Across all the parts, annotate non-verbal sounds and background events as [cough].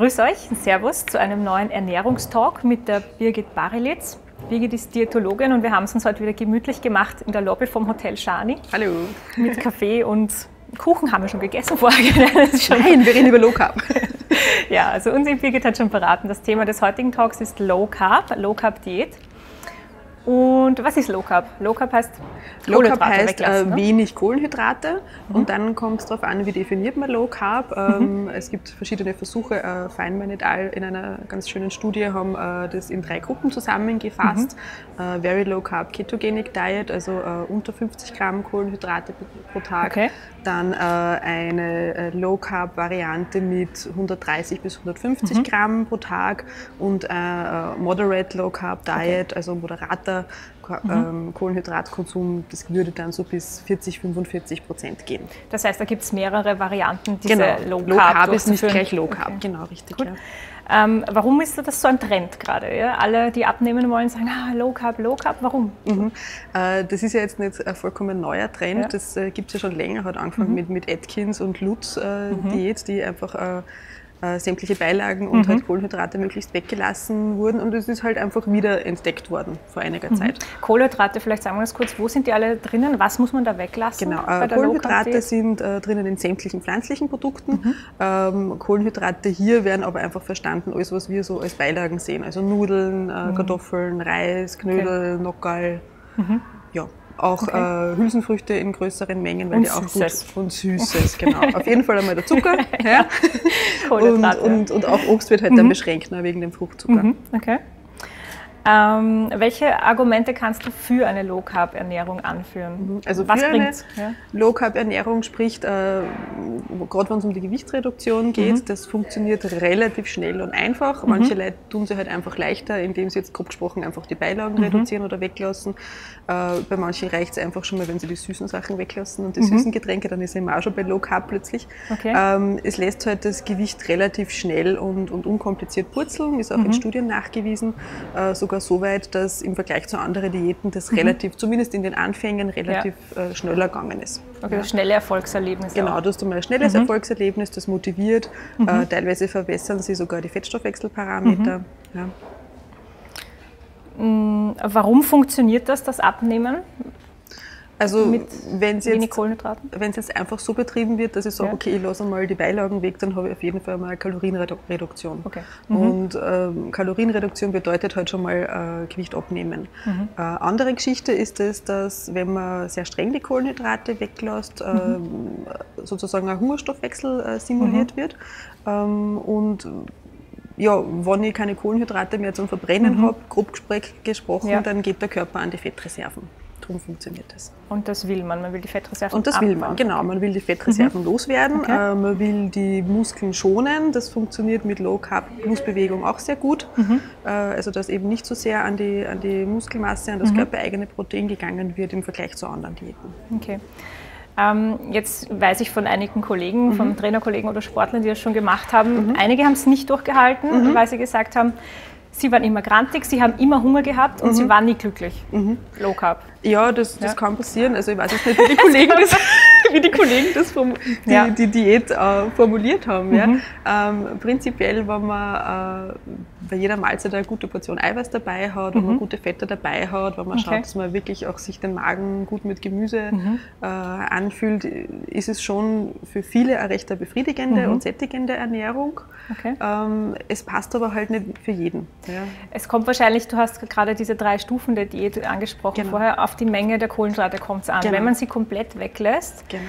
Grüß euch, Servus zu einem neuen Ernährungstalk mit der Birgit Barilitz. Birgit ist Diätologin und wir haben es uns heute wieder gemütlich gemacht in der Lobby vom Hotel Shani. Hallo. Mit Kaffee und Kuchen haben wir schon gegessen vorher. Nein, wir reden über Low Carb. [laughs] ja, also unsere Birgit hat schon beraten. Das Thema des heutigen Talks ist Low Carb, Low Carb Diät. Und was ist Low Carb? Low Carb heißt, Low Carb heißt äh, ne? wenig Kohlenhydrate. Mhm. Und dann kommt es darauf an, wie definiert man Low Carb. Ähm, mhm. Es gibt verschiedene Versuche. Äh, Feynman et al. in einer ganz schönen Studie haben äh, das in drei Gruppen zusammengefasst. Mhm. Äh, Very Low Carb Ketogenic Diet, also äh, unter 50 Gramm Kohlenhydrate pro Tag. Okay. Dann äh, eine Low Carb Variante mit 130 bis 150 mhm. Gramm pro Tag und Moderate Low Carb Diet, okay. also moderater mhm. Ähm, Kohlenhydratkonsum, das würde dann so bis 40, 45 Prozent gehen. Das heißt, da gibt es mehrere Varianten, diese genau. Low Carb, Low Carb ist nicht gleich Low Carb. Okay. Genau, richtig. Ja. Ähm, warum ist das so ein Trend gerade? Ja? Alle, die abnehmen wollen, sagen, ah, Low Carb, Low Carb, warum? Mhm. Äh, das ist ja jetzt nicht ein vollkommen neuer Trend, ja. das äh, gibt es ja schon länger, hat angefangen mhm. mit, mit Atkins und Lutz äh, mhm. Die einfach äh, sämtliche Beilagen und mhm. halt Kohlenhydrate möglichst weggelassen wurden und es ist halt einfach wieder entdeckt worden vor einiger mhm. Zeit. Kohlenhydrate, vielleicht sagen wir das kurz, wo sind die alle drinnen? Was muss man da weglassen? Genau, äh, Kohlenhydrate sind äh, drinnen in sämtlichen pflanzlichen Produkten. Mhm. Ähm, Kohlenhydrate hier werden aber einfach verstanden, alles was wir so als Beilagen sehen, also Nudeln, äh, mhm. Kartoffeln, Reis, Knödel, okay. Nockerl. Mhm. Ja, auch okay. äh, Hülsenfrüchte in größeren Mengen, weil und die auch Süßes. gut und Süßes, genau. Auf jeden Fall einmal der Zucker. [laughs] ja. und, und, und, auch Obst wird halt mhm. dann beschränkt ne, wegen dem Fruchtzucker. Mhm. Okay. Ähm, welche Argumente kannst du für eine Low Carb Ernährung anführen? Mhm. Also Was für eine ja? Low Carb Ernährung spricht, äh, gerade wenn es um die Gewichtsreduktion geht, mhm. das funktioniert relativ schnell und einfach. Mhm. Manche Leute tun sie halt einfach leichter, indem sie jetzt grob gesprochen einfach die Beilagen mhm. reduzieren oder weglassen. Äh, bei manchen reicht es einfach schon mal, wenn sie die süßen Sachen weglassen und die mhm. süßen Getränke, dann ist immer auch schon bei Low Carb plötzlich. Okay. Ähm, es lässt halt das Gewicht relativ schnell und, und unkompliziert purzeln, ist auch in Studien nachgewiesen. Äh, sogar so weit, dass im Vergleich zu anderen Diäten das mhm. relativ, zumindest in den Anfängen, relativ ja. äh, schneller gegangen ist. Okay, ja. schnelle Erfolgserlebnisse. Genau, auch. du hast einmal ein schnelles mhm. Erfolgserlebnis, das motiviert. Mhm. Äh, teilweise verbessern sie sogar die Fettstoffwechselparameter. Mhm. Ja. Mm, warum funktioniert das, das Abnehmen? Also wenn es jetzt, jetzt einfach so betrieben wird, dass ich sage, ja. okay, ich lasse mal die Beilagen weg, dann habe ich auf jeden Fall mal Kalorienreduktion. Okay. Mhm. Und ähm, Kalorienreduktion bedeutet halt schon mal äh, Gewicht abnehmen. Mhm. Äh, andere Geschichte ist es, dass wenn man sehr streng die Kohlenhydrate weglässt, äh, mhm. sozusagen ein Hungerstoffwechsel äh, simuliert mhm. wird. Ähm, und ja, wenn ich keine Kohlenhydrate mehr zum Verbrennen mhm. habe, grob gesprochen, ja. dann geht der Körper an die Fettreserven darum funktioniert das. Und das will man, man will die Fettreserven Und das abbauen. will man, genau. Man will die Fettreserven mhm. loswerden, okay. äh, man will die Muskeln schonen. Das funktioniert mit Low Carb Plus Bewegung auch sehr gut. Mhm. Äh, also dass eben nicht so sehr an die, an die Muskelmasse, an das mhm. körpereigene Protein gegangen wird im Vergleich zu anderen Diäten. Okay. Ähm, jetzt weiß ich von einigen Kollegen, mhm. von Trainerkollegen oder Sportlern, die das schon gemacht haben. Mhm. Einige haben es nicht durchgehalten, mhm. weil sie gesagt haben, Sie waren immer grantig, sie haben immer Hunger gehabt und mhm. sie waren nie glücklich. Mhm. Low Carb. Ja, das, das ja. kann passieren. Also ich weiß jetzt nicht, wie die Kollegen das, [laughs] [laughs] wie die, Kollegen das vom, die, ja. die Diät äh, formuliert haben. Mhm. Ja. Ähm, prinzipiell, wenn man äh, bei jeder Mahlzeit eine gute Portion Eiweiß dabei hat, wenn man mhm. gute Fette dabei hat, wenn man okay. schaut, dass man wirklich auch sich den Magen gut mit Gemüse mhm. äh, anfühlt, ist es schon für viele eine recht befriedigende mhm. und sättigende Ernährung. Okay. Ähm, es passt aber halt nicht für jeden. Ja. Es kommt wahrscheinlich, du hast gerade diese drei Stufen der Diät angesprochen genau. vorher, auf die Menge der Kohlenhydrate kommt es an. Genau. Wenn man sie komplett weglässt, genau.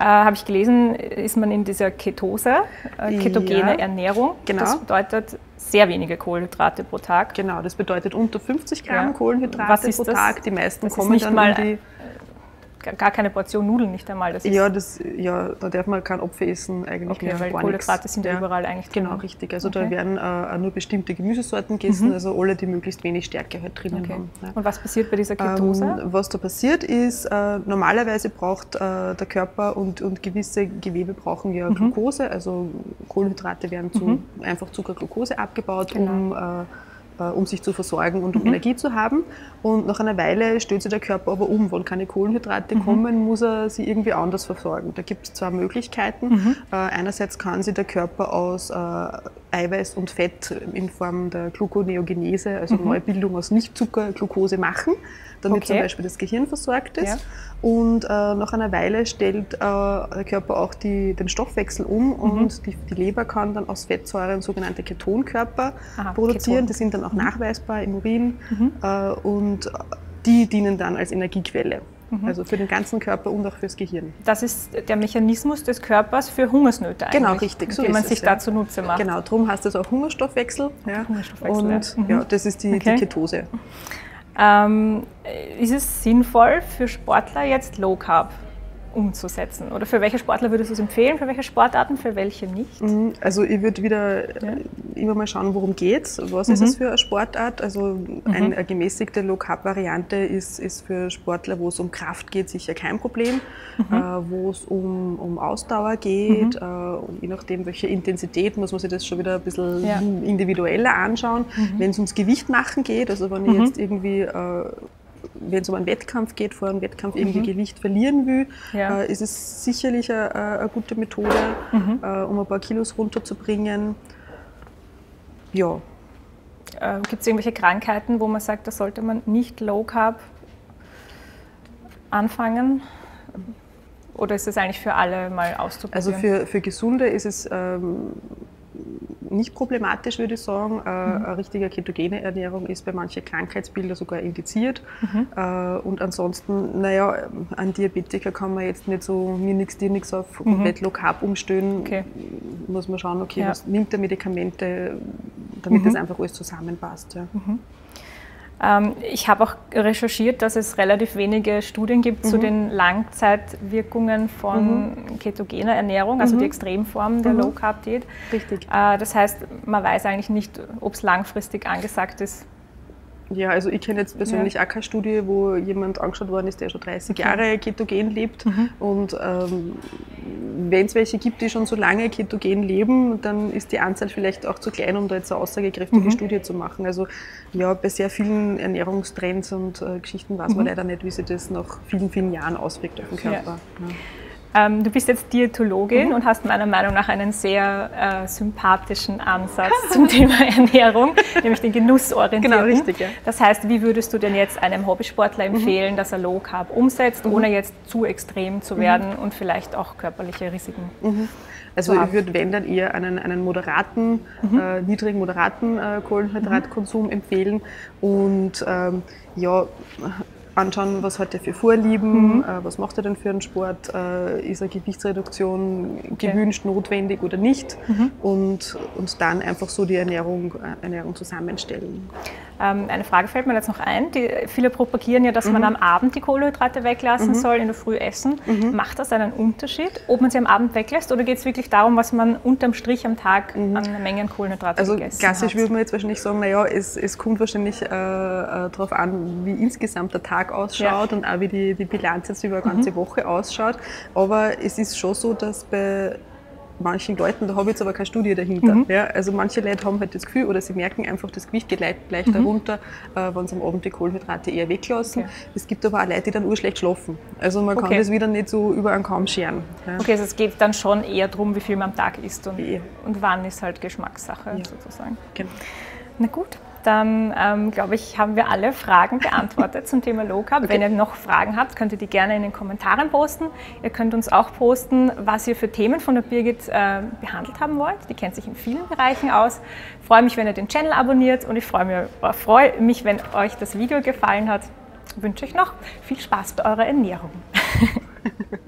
Äh, habe ich gelesen, ist man in dieser Ketose, äh, ketogene ja. Ernährung. Genau. Das bedeutet sehr wenige Kohlenhydrate pro Tag. Genau, das bedeutet unter 50 Gramm ja. Kohlenhydrate pro das? Tag. Die meisten kommen dann mal in die gar keine Portion Nudeln nicht einmal. Das ja, das, ja, da darf man keinen Apfel essen eigentlich okay, mehr. Weil Kohlenhydrate sind ja überall eigentlich drin. Genau, richtig. Also okay. da werden äh, nur bestimmte Gemüsesorten gegessen, mhm. also alle, die möglichst wenig Stärke halt drinnen okay. haben. Ja. Und was passiert bei dieser Ketose? Ähm, was da passiert ist, äh, normalerweise braucht äh, der Körper und, und gewisse Gewebe brauchen ja mhm. Glucose, also Kohlenhydrate werden zu mhm. einfach Zuckerglucose abgebaut, genau. um äh, um sich zu versorgen und um mhm. Energie zu haben. Und nach einer Weile stellt sich der Körper aber um. Wenn keine Kohlenhydrate mhm. kommen, muss er sie irgendwie anders versorgen. Da gibt es zwei Möglichkeiten. Mhm. Äh, einerseits kann sich der Körper aus äh, Eiweiß und Fett in Form der Gluconeogenese, also mhm. Neubildung aus Nichtzucker, Glucose machen, damit okay. zum Beispiel das Gehirn versorgt ist. Ja. Und äh, nach einer Weile stellt äh, der Körper auch die, den Stoffwechsel um mhm. und die, die, Leber kann dann aus Fettsäuren sogenannte Ketonkörper Aha, produzieren. Keton. Die sind dann auch mhm. nachweisbar im Urin mhm. äh, und die dienen dann als Energiequelle. Mhm. Also für den ganzen Körper und auch fürs Gehirn. Das ist der Mechanismus des Körpers für Hungersnöte eigentlich. Genau, richtig. So den man sich es, da zunutze macht. Genau, darum heißt es auch Hungerstoffwechsel. Ja. Hungerstoffwechsel und ja. Mhm. ja. das ist die, okay. die Ketose. Ähm, ist es sinnvoll für Sportler jetzt Low Carb umzusetzen? Oder für welche Sportler würdest du es empfehlen, für welche Sportarten, für welche nicht? Mhm, also ich würde wieder ja. Äh, immer mal schauen, worum geht es, was mhm. ist es für eine Sportart. Also mhm. eine gemäßigte Low-Carb-Variante ist, ist für Sportler, wo es um Kraft geht, sicher kein Problem. Mhm. Äh, wo es um, um Ausdauer geht, mhm. äh, und je nachdem, welche Intensität, muss man sich das schon wieder ein bisschen ja. individueller anschauen. Mhm. Wenn es ums Gewicht machen geht, also wenn ich jetzt irgendwie äh, wenn es um einen Wettkampf geht, vor einem Wettkampf mhm. irgendwie Gewicht verlieren will, ja. äh, ist es sicherlich eine, eine gute Methode, mhm. äh, um ein paar Kilos runterzubringen. Ja. Äh, Gibt es irgendwelche Krankheiten, wo man sagt, da sollte man nicht Low Carb anfangen? Oder ist das eigentlich für alle mal auszuprobieren? Also für, für Gesunde ist es ähm, nicht problematisch, würde ich sagen. Äh, mhm. Eine richtige ketogene Ernährung ist bei manchen Krankheitsbildern sogar indiziert. Mhm. Äh, und ansonsten, naja, an Diabetiker kann man jetzt nicht so mir nichts, dir nichts auf mhm. komplett Low Carb umstellen. Okay. Muss man schauen, okay, ja. was nimmt der Medikamente, damit das mhm. einfach alles zusammenpasst. Ja. Ähm, ich habe auch recherchiert, dass es relativ wenige Studien gibt mhm. zu den Langzeitwirkungen von mhm. ketogener Ernährung, also mhm. die Extremform der mhm. Low Carb Diät. Richtig. Äh, das heißt, man weiß eigentlich nicht, ob es langfristig angesagt ist, ja, also ich kenne jetzt persönlich ja. auch keine Studie, wo jemand angeschaut worden ist, der schon 30 okay. Jahre ketogen lebt. Mhm. Und ähm, wenn es welche gibt, die schon so lange ketogen leben, dann ist die Anzahl vielleicht auch zu klein, um da jetzt eine aussagekräftige mhm. Studie zu machen. Also ja, bei sehr vielen Ernährungstrends und äh, Geschichten weiß man mhm. leider nicht, wie sich das nach vielen, vielen Jahren auswirkt auf den Körper. Ja. Ja. Ähm, du bist jetzt Diätologin mhm. und hast meiner Meinung nach einen sehr äh, sympathischen Ansatz [laughs] zum Thema Ernährung, nämlich den Genussorientierung. Genau, richtig. Ja. Das heißt, wie würdest du denn jetzt einem Hobbysportler mhm. empfehlen, mhm. dass er Low Carb umsetzt, mhm. ohne jetzt zu extrem zu werden mhm. und vielleicht auch körperliche Risiken? Mhm. Also ich würde, wenn dann eher einen, einen moderaten, äh, niedrigen, moderaten äh, Kohlenhydratkonsum empfehlen und ähm, ja, anschauen, was hat er für Vorlieben, mhm. äh, was macht er denn für einen Sport, äh, ist eine Gewichtsreduktion okay. gewünscht, notwendig oder nicht mhm. und, und dann einfach so die Ernährung, äh, Ernährung zusammenstellen. Ähm, eine Frage fällt mir jetzt noch ein. Die, viele propagieren ja, dass mhm. man am Abend die Kohlenhydrate weglassen mhm. soll, in der Früh essen. Mhm. Macht das einen Unterschied, ob man sie am Abend weglässt oder geht es wirklich darum, was man unterm Strich am Tag mhm. an Mengen Kohlenhydrate also gegessen klassisch würde man jetzt wahrscheinlich sagen, naja, es, es kommt wahrscheinlich äh, äh, darauf an, wie insgesamt der Tag ausschaut ja. und auch wie die, die Bilanz jetzt über eine ganze mhm. Woche ausschaut. Aber es ist schon so, dass bei manchen Leuten, da habe ich jetzt aber keine Studie dahinter. Mhm. Ja, also manche Leute haben halt das Gefühl oder sie merken einfach, das Gewicht geht leichter mhm. runter, äh, wenn sie am Abend die Kohlenhydrate eher weglassen. Okay. Es gibt aber auch Leute, die dann urschlecht schlafen. Also man okay. kann das wieder nicht so über einen Kaum scheren. Ja. Okay, also es geht dann schon eher darum, wie viel man am Tag isst und, und wann ist halt Geschmackssache ja. sozusagen. Genau. Na gut, dann ähm, glaube ich, haben wir alle Fragen beantwortet zum Thema Low Carb. Okay. Wenn ihr noch Fragen habt, könnt ihr die gerne in den Kommentaren posten. Ihr könnt uns auch posten, was ihr für Themen von der Birgit äh, behandelt haben wollt. Die kennt sich in vielen Bereichen aus. Ich freue mich, wenn ihr den Channel abonniert und ich freue mich, äh, freue mich wenn euch das Video gefallen hat. Ich wünsche euch noch viel Spaß bei eurer Ernährung. [laughs]